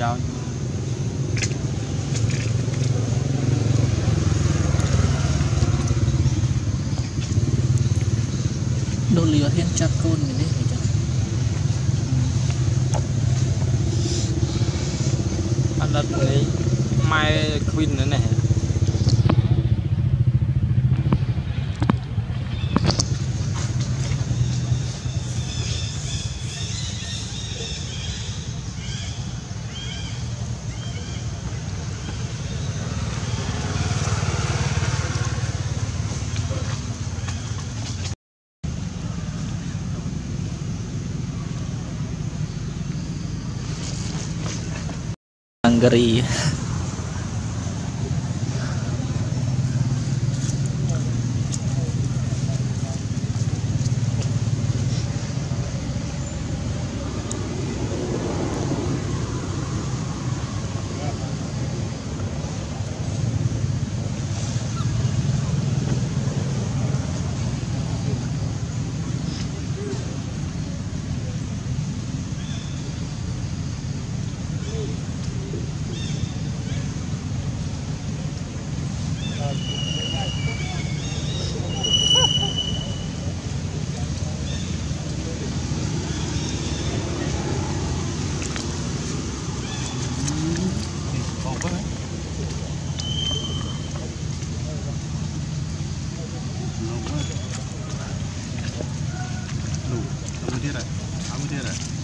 giáo đồ lìa thiên chặt côn mình đấy, phải chăng? Anh đặt cái mai queen nữa này anggeri minute.